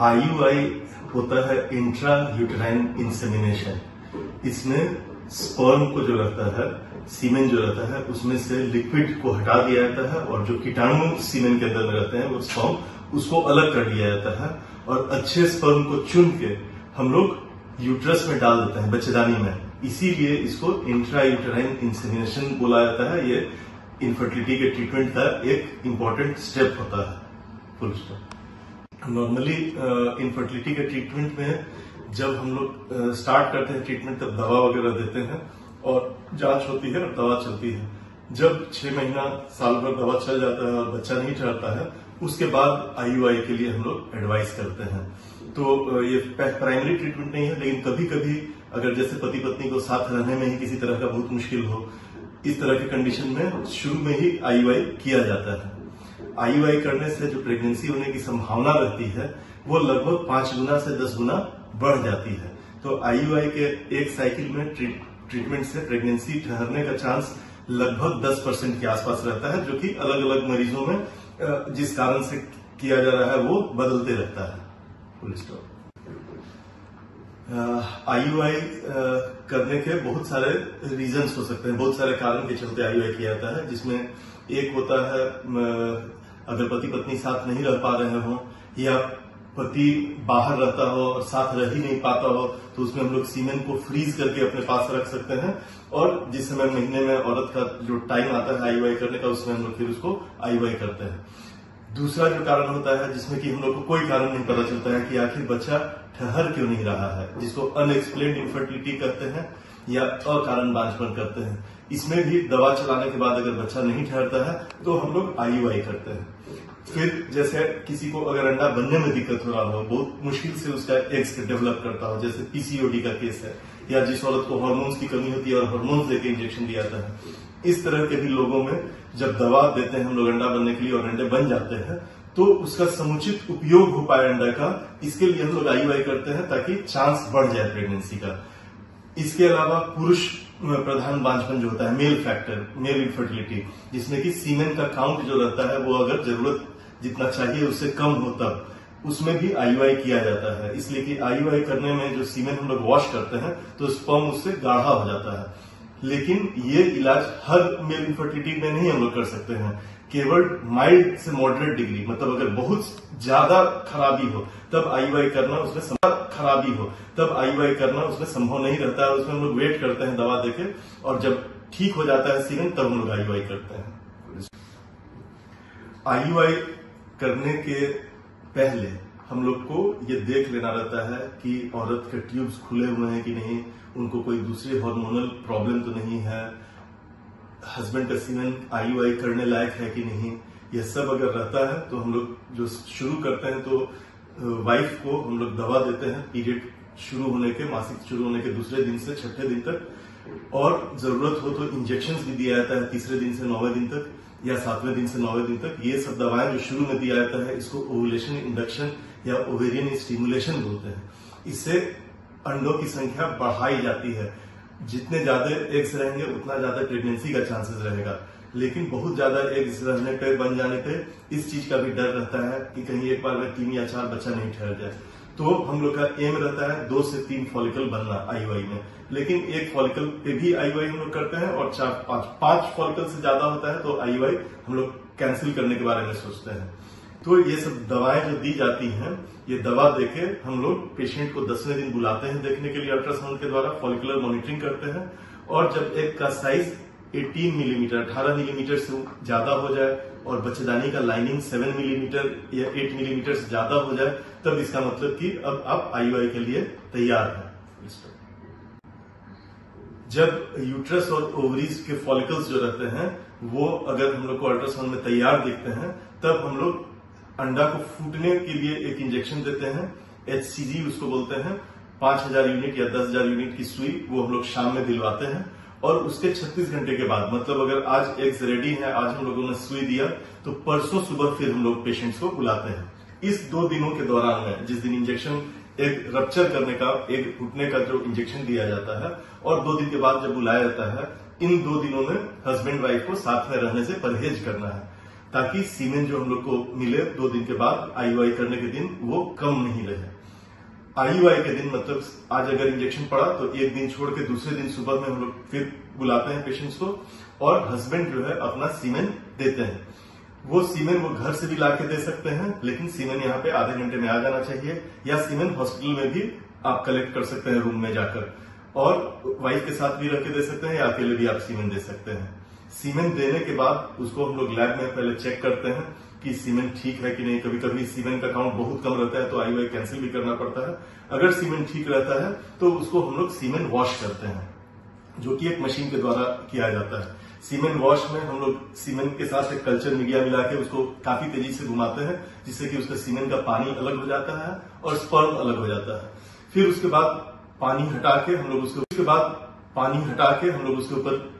IUI होता है intra uterine insemination इसमें स्पर्म को जो रहता है सीमेन जो रहता है, उसमें से लिक्विड को हटा दिया जाता है और जो कीटाणु सीमेन के अंदर रहते हैं, वो स्पर्म उसको अलग कर दिया जाता है और अच्छे स्पर्म को चुन के हम लोग यूट्रस में डाल देते हैं, बच्चेदानी में। इसीलिए इसको इंट्रा यूटेराइन इंसेमिनेशन बोला जाता है। ये इनफर्टिलिटी के ट्रीटमेंट का एक इंपॉर्टेंट स्टेप होता है। फुल स्टॉप नॉर्मली इनफर्टिलिटी के ट्रीटमेंट में जब हम लोग स्टार्ट करते हैं ट्रीटमेंट तब दवा वगैरह देते हैं और जाँच होती है और दवा चलती है। जब छह महीना, साल भर दवा चल जाता है और बच्चा नहीं ठहरता है, उसके बाद आईयूआई के लिए हम लोग एडवाइस करते हैं। तो ये प्राइमरी ट्रीटमेंट नहीं है, लेकिन कभी कभी अगर जैसे पति पत्नी को साथ रहने में ही किसी तरह का बहुत मुश्किल हो, इस तरह के कंडीशन में शुरू में ही आईयूआई किया जाता है। आईयूआई करने से जो प्रेगनेंसी होने की संभावना रहती है, वो लगभग पाँच गुना से दस गुना बढ़ जाती है। तो आईयूआई के एक साइकिल में ट्रीटमेंट से प्रेगनेंसी ठहरने का चांस लगभग 10 परसेंट के आसपास रहता है, जो कि अलग अलग मरीजों में जिस कारण से किया जा रहा है, वो बदलते रहता है। फुल स्टॉप आईयूआई करने के बहुत सारे रीजंस हो सकते हैं। बहुत सारे कारण के चलते आईयूआई किया जाता है, जिसमें एक होता है अगर पति पत्नी साथ नहीं रह पा रहे हो, या पति बाहर रहता हो और साथ रह ही नहीं पाता हो तो उसमें हम लोग सीमेन को फ्रीज करके अपने पास रख सकते हैं। और जिस समय महीने में औरत का जो टाइम आता है आईवाई करने का उसमें हम लोग फिर उसको आईवाई करते हैं। दूसरा जो कारण होता है, जिसमें कि हम लोग को कोई कारण नहीं पता चलता है कि आखिर बच्चा ठहर क्यों नहीं रहा है, जिसको अनएक्सप्लेन इन्फर्टिलिटी कहते हैं। या अकारण बांझपन करते हैं। इसमें भी दवा चलाने के बाद अगर बच्चा नहीं ठहरता है तो हम लोग आईयूआई करते हैं। फिर जैसे किसी को अगर अंडा बनने में दिक्कत हो रहा हो, बहुत मुश्किल से उसका एग्स डेवलप करता हो, जैसे पीसीओडी का केस है, या जिस औरत को हार्मोन्स की कमी होती है और हार्मोन्स देकर इंजेक्शन दिया जाता है। इस तरह के भी लोगों में जब दवा देते हैं हम लोग अंडा बनने के लिए और अंडे बन जाते हैं तो उसका समुचित उपयोग हो पाए अंडा का, इसके लिए हम लोग आई करते हैं ताकि चांस बढ़ जाए प्रेगनेंसी का। इसके अलावा पुरुष प्रधान बांझपन जो होता है मेल फैक्टर मेल इनफर्टिलिटी जिसमें कि सीमेन का काउंट जो रहता है, वो अगर ज़रूरत जितना चाहिए उससे कम हो तब, उसमें भी आईयूआई किया जाता है। इसलिए कि आईयूआई करने में जो सीमेंट हम लोग वॉश करते हैं तो स्पर्म उससे गाढ़ा हो जाता है। लेकिन ये इलाज हर मेल इन्फर्टिलिटी में नहीं हम लोग कर सकते हैं। केवल माइल्ड से मॉडरेट डिग्री मतलब अगर बहुत ज़्यादा खराबी हो, तब आईयूआई करना उसमें खराबी हो। तब आईयूआई करना उसमें संभव नहीं रहता है, उसमें हम लोग वेट करते हैं दवा देके, और जब ठीक हो जाता है सीमेंट तब हम लोग आईयूआई करते हैं। आईयूआई करने के पहले हम लोग को ये देख लेना रहता है कि औरत के ट्यूब्स खुले हुए हैं कि नहीं, उनको कोई दूसरी हार्मोनल प्रॉब्लम तो नहीं है हस्बैंड का सीमेन आई करने लायक है कि नहीं यह सब अगर रहता है तो हम लोग जो शुरू करते हैं तो वाइफ को हम लोग दवा देते हैं पीरियड शुरू होने के, मासिक शुरू होने के दूसरे दिन से छठे दिन तक। और ज़रूरत हो तो इंजेक्शन भी दिया जाता है तीसरे दिन से नौवे दिन तक। या सातवें दिन से नौवे दिन तक ये सब दवाएँ जो शुरू में दिया जाता है, इसको ओवुलेशन इंडक्शन या ओवेरियन स्टिमुलेशन बोलते हैं। इससे अंडों की संख्या बढ़ाई जाती है। जितने ज़्यादा एग्स रहेंगे, उतना ज़्यादा प्रेगनेंसी का चांसेस रहेगा। लेकिन बहुत ज़्यादा एग्स रहने पे, बन जाने पे इस चीज़ का भी डर रहता है कि कहीं एक बार में तीन या चार बच्चा नहीं ठहर जाए। तो हम लोग का एम रहता है दो से तीन फॉलिकल बनना आईवाई में। लेकिन एक फॉलिकल पे भी आईवाई हम लोग करते हैं और चार, पाँच पाँच फॉलिकल से ज़्यादा होता है तो आईवाई हम लोग कैंसिल करने के बारे में सोचते हैं। तो ये सब दवाएँ जो दी जाती हैं, ये दवा देके हम लोग पेशेंट को दसवें दिन बुलाते हैं देखने के लिए अल्ट्रासाउंड के द्वारा फॉलिकुलर मॉनिटरिंग करते हैं। और जब एक का साइज़ 18 मिलीमीटर 18 मिलीमीटर से ज़्यादा हो जाए और बच्चेदानी का लाइनिंग 7 मिलीमीटर या 8 मिलीमीटर से ज़्यादा हो जाए, तब इसका मतलब कि अब आप आईयूआई के लिए तैयार हैं। जब यूट्रस और ओवरीज के फॉलिकल्स जो रहते हैं, वो अगर हम लोग को अल्ट्रासाउंड में तैयार दिखते हैं, तब हम लोग अंडा को फूटने के लिए एक इंजेक्शन देते हैं एचसीजी उसको बोलते हैं। पाँच हज़ार यूनिट या दस हज़ार यूनिट की सुई वो हम लोग शाम में दिलवाते हैं। और उसके 36 घंटे के बाद मतलब अगर आज एग्स रेडी है, आज हम लोगों ने सुई दिया तो परसों सुबह फिर हम लोग पेशेंट्स को बुलाते हैं। इस दो दिनों के दौरान में, जिस दिन इंजेक्शन एक रप्चर करने का, एक घुटने का जो इंजेक्शन दिया जाता है, और दो दिन के बाद जब बुलाया जाता है, इन दो दिनों में हस्बैंड वाइफ को साथ में रहने से परहेज करना है, ताकि सीमेंट जो हम लोग को मिले दो दिन के बाद आईयूआई करने के दिन, वो कम नहीं रहे। आईयूआई के दिन मतलब आज अगर इंजेक्शन पड़ा तो एक दिन छोड़ के दूसरे दिन सुबह में हम लोग फिर बुलाते हैं पेशेंट्स को और हस्बैंड जो है अपना सीमेन देते हैं। वो सीमेन वो घर से भी ला के दे सकते हैं, लेकिन सीमेन यहाँ पे आधे घंटे में आ जाना चाहिए, या सीमेन हॉस्पिटल में भी आप कलेक्ट कर सकते हैं रूम में जाकर। और वाइफ के साथ भी रह के दे सकते हैं या अकेले भी आप सीमेन दे सकते हैं। सीमेन देने के बाद उसको हम लोग लैब में पहले चेक करते हैं कि सीमेन ठीक है कि नहीं? कभी कभी सीमेंट का काउंट बहुत कम रहता है तो आई वाई कैंसिल भी करना पड़ता है। अगर सीमेंट ठीक रहता है तो उसको हम लोग सीमेंट वॉश करते हैं, जो कि एक मशीन के द्वारा किया जाता है। सीमेंट वॉश में हम लोग सीमेंट के साथ एक कल्चर मीडिया मिला के उसको काफ़ी तेज़ी से घुमाते हैं, जिससे कि उसका सीमेंट का पानी अलग हो जाता है और स्पर्म अलग हो जाता है। फिर उसके बाद पानी हटा के हम लोग उसके उसके बाद पानी हटा के हम लोग उसके ऊपर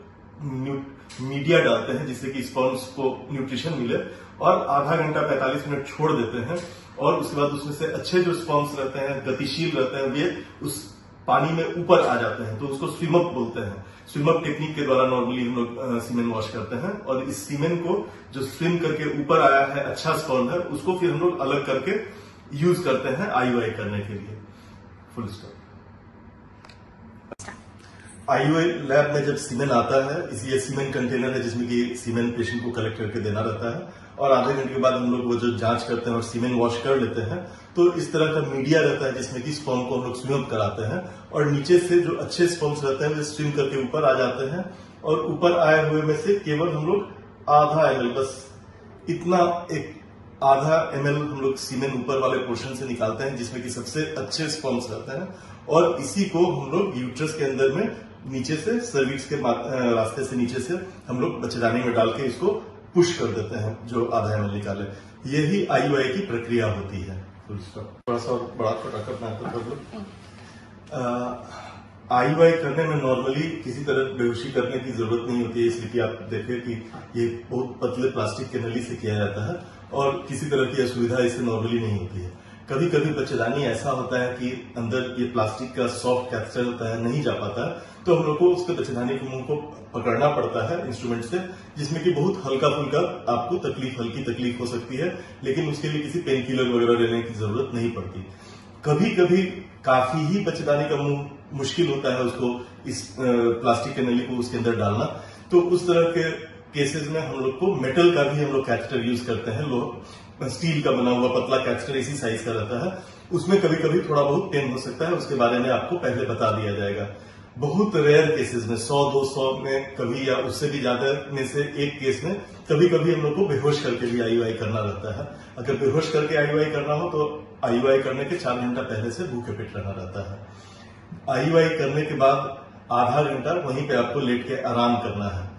मीडिया डालते हैं, जिससे कि स्पर्म्स को न्यूट्रिशन मिले। और आधा घंटा 45 मिनट छोड़ देते हैं और उसके बाद उसमें से अच्छे जो स्पॉन्स रहते हैं, गतिशील रहते हैं, वे उस पानी में ऊपर आ जाते हैं तो उसको स्विमअप बोलते हैं। स्विमअप टेक्निक के द्वारा नॉर्मली हम लोग सीमेंट वॉश करते हैं और इस सीमेंट को जो स्विम करके ऊपर आया है अच्छा स्पर्म है, उसको फिर हम लोग अलग करके यूज़ करते हैं आईयूआई करने के लिए। फुल स्टॉप आईयूआई लैब में जब सीमेंट आता है, इसलिए सीमेंट कंटेनर है जिसमें कि सीमेंट पेशेंट को कलेक्ट करके देना रहता है। और आधे घंटे के बाद हम लोग वो जो जाँच करते हैं और सीमेंट वॉश कर लेते हैं तो इस तरह का मीडिया रहता है जिसमें कि स्पॉम को हम लोग स्विम कराते हैं और नीचे से जो अच्छे स्पॉम्स रहते हैं वे स्विम करके ऊपर आ जाते हैं और ऊपर आए हुए में से केवल हम लोग आधा एमएल बस इतना एक आधा एम हम लोग सीमेंट ऊपर वाले पोर्शन से निकालते हैं जिसमें कि सबसे अच्छे स्पॉम्स रहते हैं और इसी को हम लोग यूट्रस के अंदर में नीचे से सर्विक्स के रास्ते से नीचे से हम लोग बच्चेदानी में डाल के इसको पुश कर देते हैं जो आधा एम निकाले। यही वाई की प्रक्रिया होती है थोड़ा सा बड़ा छोटा करना है तो आई वाई करने में नॉर्मली किसी तरह बेहोशी करने की ज़रूरत नहीं होती है इसलिए कि आप देखें कि ये बहुत पतले प्लास्टिक के नली से किया जाता है और किसी तरह की असुविधा इससे नॉर्मली नहीं होती है। कभी कभी बच्चेदानी ऐसा होता है कि अंदर ये प्लास्टिक का सॉफ्ट कैप्चर होता है, नहीं जा पाता तो हम लोग को उसके बच्चेदानी के मुँह को पकड़ना पड़ता है इंस्ट्रूमेंट से, जिसमें कि बहुत हल्का फुल्का आपको तकलीफ़, हल्की तकलीफ़ हो सकती है, लेकिन उसके लिए किसी पेन किलर वगैरह लेने की ज़रूरत नहीं पड़ती। कभी कभी काफ़ी ही बच्चेदानी का मुँह मुश्किल होता है उसको इस प्लास्टिक के नली को उसके अंदर डालना तो उस तरह के केसेस में हम लोग को मेटल का भी हम लोग कैथेटर यूज़ करते हैं लोग स्टील का बना हुआ पतला कैप्चर इसी साइज़ का रहता है। उसमें कभी कभी थोड़ा बहुत पेन हो सकता है, उसके बारे में आपको पहले बता दिया जाएगा। बहुत रेयर केसेस में 100 200 में कभी या उससे भी ज़्यादा में से एक केस में कभी कभी हम लोग को बेहोश करके भी आईयूआई करना रहता है। अगर बेहोश करके आईयूआई करना हो तो आईयूआई करने के चार घंटा पहले से भूखे पेट रहना रहता है। आईयूआई करने के बाद आधा घंटा वहीं पे आपको लेट के आराम करना है।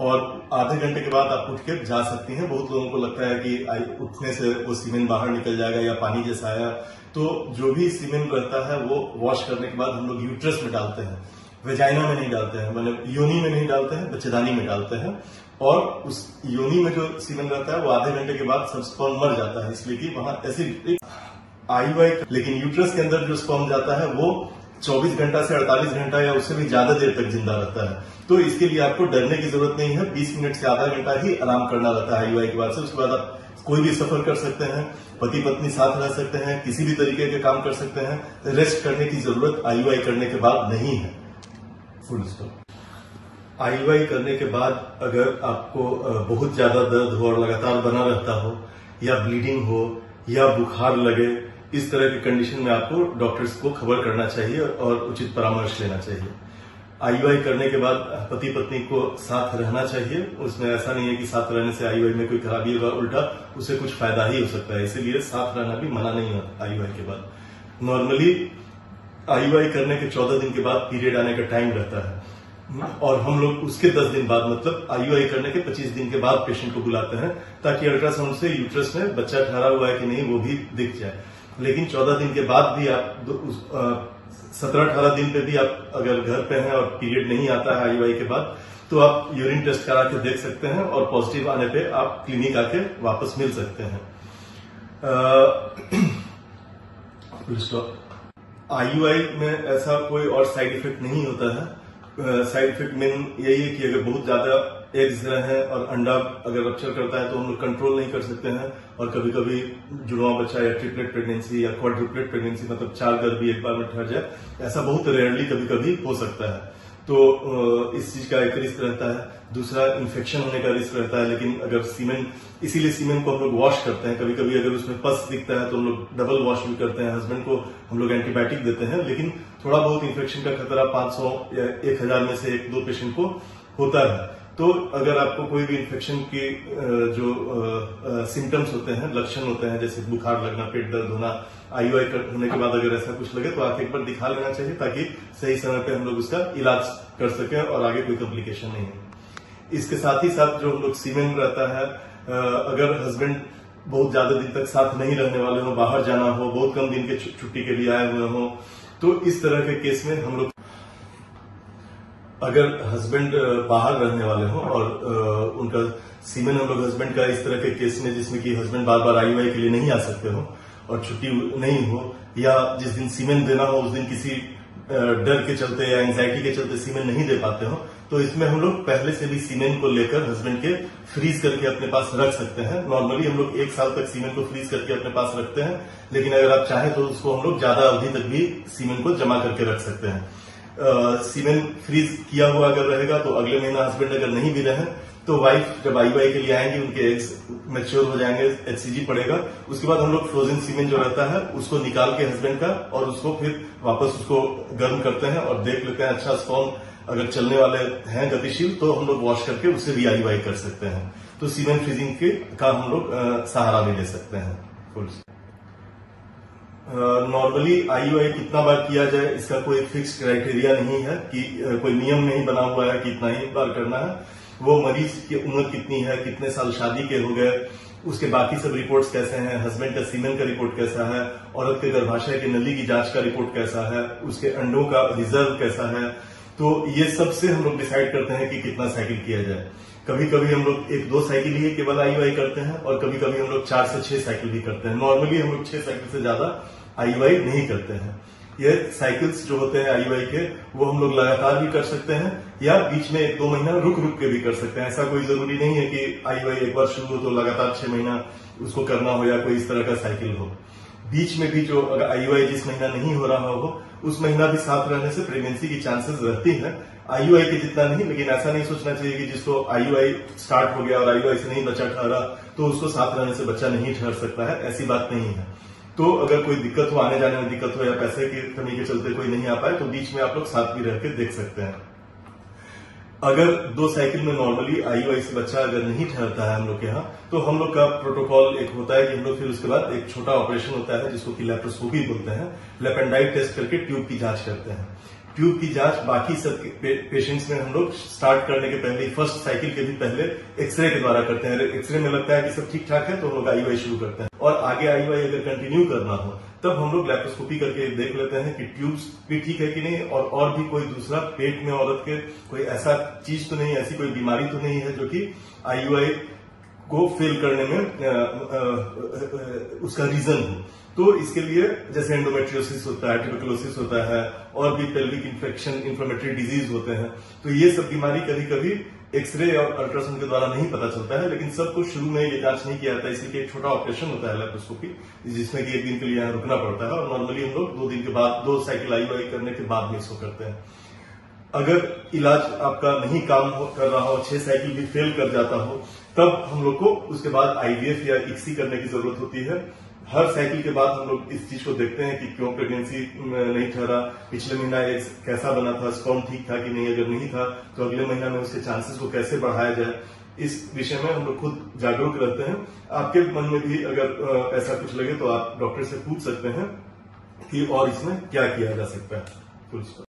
और आधे घंटे के बाद आप उठ के जा सकती हैं। बहुत लोगों को लगता है कि उठने से वो सीमेंट बाहर निकल जाएगा या पानी जैसा आया। तो जो भी सीमेंट रहता है, वो वॉश करने के बाद हम लोग यूट्रस में डालते हैं। वेजाइना में नहीं डालते हैं मतलब योनी में नहीं डालते हैं, बच्चेदानी में डालते हैं। और उस योनी में जो सीमेंट रहता है, वो आधे घंटे के बाद सब स्पर्म मर जाता है, इसलिए कि वहाँ ऐसी आई वाई, लेकिन यूट्रस के अंदर जो स्पर्म जाता है, वो 24 घंटा से 48 घंटा या उससे भी ज़्यादा देर तक ज़िंदा रहता है। तो इसके लिए आपको डरने की ज़रूरत नहीं है। 20 मिनट से आधा घंटा ही आराम करना रहता है आईयूआई के बाद से। उसके बाद आप कोई भी सफ़र कर सकते हैं, पति पत्नी साथ रह सकते हैं, किसी भी तरीके के काम कर सकते हैं। रेस्ट करने की ज़रूरत आईयूआई करने के बाद नहीं है। फुल स्टॉप आईयूआई करने के बाद अगर आपको बहुत ज़्यादा दर्द हो और लगातार बना रहता हो, या ब्लीडिंग हो, या बुखार लगे इस तरह की कंडीशन में आपको डॉक्टर्स को खबर करना चाहिए और उचित परामर्श लेना चाहिए। आईयूआई करने के बाद पति पत्नी को साथ रहना चाहिए। उसमें ऐसा नहीं है कि साथ रहने से आईयूआई में कोई खराबी होगा, उल्टा उसे कुछ फ़ायदा ही हो सकता है। इसीलिए साथ रहना भी मना नहीं होता आईयूआई के बाद। नॉर्मली आईयूआई करने के चौदह दिन के बाद पीरियड आने का टाइम रहता है। और हम लोग उसके दस दिन बाद मतलब आईयूआई करने के पच्चीस दिन के बाद पेशेंट को बुलाते हैं ताकि अल्ट्रासाउंड से यूट्रस में बच्चा ठहरा हुआ है कि नहीं वो भी दिख जाए। लेकिन चौदह दिन के बाद भी आप सत्रह अठारह दिन पे भी आप अगर घर पे हैं और पीरियड नहीं आता है आईवाई के बाद तो आप यूरिन टेस्ट करा के देख सकते हैं और पॉजिटिव आने पे आप क्लिनिक आके वापस मिल सकते हैं। आईयूआई में ऐसा कोई और साइड इफ़ेक्ट नहीं होता है। साइड इफ़ेक्ट मेन यही है कि अगर बहुत ज़्यादा एग्स है और अंडा अगर रप्चर करता है तो हम लोग कंट्रोल नहीं कर सकते हैं। और कभी कभी जुड़वा बच्चा या ट्रिपलेट प्रेगनेंसी या क्वाड्रुपलेट प्रेगनेंसी मतलब चार गर्भ भी एक बार में ठहर जाए, ऐसा बहुत रेयरली कभी कभी हो सकता है। तो इस चीज़ का एक रिस्क रहता है। दूसरा इन्फेक्शन होने का रिस्क रहता है, लेकिन अगर सीमेंट इसीलिए सीमेंट को हम लोग वॉश करते हैं। कभी कभी अगर उसमें पस दिखता है तो हम लोग डबल वॉश भी करते हैं। हस्बैंड को हम लोग एंटीबायोटिक देते हैं, लेकिन थोड़ा बहुत इन्फेक्शन का खतरा 500 या 1000 में से एक दो पेशेंट को होता है। तो अगर आपको कोई भी इन्फेक्शन के जो सिम्टम्स होते हैं, लक्षण होते हैं, जैसे बुखार लगना, पेट दर्द होना आईयूआई होने के बाद अगर ऐसा कुछ लगे तो आप एक बार दिखा लेना चाहिए ताकि सही समय पे हम लोग उसका इलाज कर सकें और आगे कोई कॉम्प्लिकेशन नहीं हो। इसके साथ ही साथ जो हम लोग सीमेंट रहता है अगर हस्बैंड बहुत ज़्यादा दिन तक साथ नहीं रहने वाले हो, बाहर जाना हो, बहुत कम दिन के छुट्टी के लिए आए हुए हो तो इस तरह के केस में हम लोग अगर हस्बैंड बाहर रहने वाले हो और उनका सीमेन हम लोग हस्बैंड का इस तरह के केस में जिसमें कि हस्बैंड बार बार आई के लिए नहीं आ सकते हो और छुट्टी नहीं हो, या जिस दिन सीमेन देना हो, उस दिन किसी डर के चलते या एंजाइटी के चलते सीमेन नहीं दे पाते हो तो इसमें हम लोग पहले से भी सीमेन को लेकर हस्बैंड के फ्रीज करके अपने पास रख सकते हैं। नॉर्मली हम लोग एक साल तक सीमेन को फ्रीज करके अपने पास रखते हैं, लेकिन अगर आप चाहें तो उसको हम लोग ज़्यादा अवधि तक भी सीमेन को जमा करके रख सकते हैं। सीमेंट फ्रीज किया हुआ अगर रहेगा तो अगले महीना हस्बैंड अगर नहीं भी रहे तो वाइफ जब आई वाई के लिए आएँगे, उनके एग्स मेच्योर हो जाएँगे एचसीजी पड़ेगा। उसके बाद हम लोग फ्रोजन सीमेंट जो रहता है, उसको निकाल के हस्बैंड का और उसको फिर वापस उसको गर्म करते हैं और देख लेते हैं अच्छा स्पॉन अगर चलने वाले हैं गतिशील तो हम लोग वॉश करके उसे भी आई वाई कर सकते हैं। तो सीमेंट फ्रीजिंग के का हम लोग सहारा भी ले सकते हैं। फुल नॉर्मली आईयूआई कितना बार किया जाए, इसका कोई फिक्स क्राइटेरिया नहीं है कि कोई नियम नहीं बना हुआ है कि इतना ही बार करना है। वो मरीज़ की उम्र कितनी है, कितने साल शादी के हो गए, उसके बाकी सब रिपोर्ट्स कैसे हैं हस्बैंड का सीमेंट का रिपोर्ट कैसा है, औरत के गर्भाशय की नली की जाँच का रिपोर्ट कैसा है, उसके अंडों का रिज़र्व कैसा है। तो ये सबसे हम लोग डिसाइड करते हैं कि कितना साइकिल किया जाए। कभी कभी हम लोग एक दो साइकिल ही केवल आई करते हैं और कभी कभी हम लोग चार से छह साइकिल भी करते हैं। नॉर्मली हम लोग छह साइकिल से ज़्यादा आई वाई नहीं करते हैं। ये साइकिल्स जो होते हैं आई वाई के, वो हम लोग लगातार भी कर सकते हैं या बीच में एक दो महीना रुक रुक के भी कर सकते हैं। ऐसा कोई ज़रूरी नहीं है कि आई वाई एक बार शुरू हो तो लगातार छह महीना उसको करना हो या कोई इस तरह का साइकिल हो। बीच में भी जो अगर आईयूआई जिस महीना नहीं हो रहा हो, उस महीना भी साथ रहने से प्रेगनेंसी की चांसेस रहती है। आईयूआई के जितना नहीं, लेकिन ऐसा नहीं सोचना चाहिए कि जिसको आईयूआई स्टार्ट हो गया और आईयूआई से नहीं बच्चा ठहरा तो उसको साथ रहने से बच्चा नहीं ठहर सकता है। ऐसी बात नहीं है। तो अगर कोई दिक्कत हो आने जाने में दिक्कत हो या पैसे की कमी के चलते कोई नहीं आ पाए तो बीच में आप लोग साथ भी रह के देख सकते हैं। अगर दो साइकिल में नॉर्मली आई वाई से बच्चा अगर नहीं ठहरता है हम लोग के यहाँ तो हम लोग का प्रोटोकॉल एक होता है कि हम लोग फिर उसके बाद एक छोटा ऑपरेशन होता है जिसको कि लेप्रोस्कोपी बोलते हैं। लेपेंडाइट टेस्ट करके ट्यूब की जाँच करते हैं। ट्यूब की जाँच बाकी सब पे, पेशेंट्स में हम लोग स्टार्ट करने के पहले फ़र्स्ट साइकिल के भी पहले एक्सरे के द्वारा करते हैं। एक्सरे में लगता है कि सब ठीक ठाक है तो हम लोग आई शुरू करते हैं। और आगे आई वाई अगर कंटिन्यू करना हो तब हम लोग लैप्रोस्कोपी करके देख लेते हैं कि ट्यूब्स भी ठीक है कि नहीं और और भी कोई दूसरा पेट में औरत के कोई ऐसा चीज़ तो नहीं ऐसी कोई बीमारी तो नहीं है जो कि आईयूआई को फेल करने में आ, आ, आ, उसका रीजन हो। तो इसके लिए जैसे एंडोमेट्रियोसिस होता है ट्यूबरकुलोसिस होता है और भी पेल्विक इन्फेक्शन इन्फ्लोमेटरी डिज़ीज़ होते हैं तो ये सब बीमारी कभी कभी एक्सरे और अल्ट्रासाउंड के द्वारा नहीं पता चलता है, लेकिन सबको शुरू में ये जाँच नहीं किया जाता इसलिए एक छोटा ऑपरेशन होता है लेप्रोस्कोपी जिसमें कि एक दिन के लिए यहाँ रुकना पड़ता है और नॉर्मली हम लोग दो दिन के बाद, दो साइकिल आई वाई करने के बाद में इसको करते हैं। अगर इलाज आपका नहीं काम कर रहा हो, छह साइकिल भी फेल कर जाता हो, तब हम लोग को उसके बाद आईवीएफ या इक्सी करने की ज़रूरत होती है। हर साइकिल के बाद हम लोग इस चीज़ को देखते हैं कि क्यों प्रेगनेंसी नहीं ठहरा पिछले महीना एक कैसा बना था? स्पॉन ठीक था कि नहीं? अगर नहीं था तो अगले महीना में उसके चांसेस को कैसे बढ़ाया जाए? इस विषय में हम लोग खुद जागरूक रहते हैं। आपके मन में भी अगर ऐसा कुछ लगे तो आप डॉक्टर से पूछ सकते हैं कि और इसमें क्या किया जा सकता है।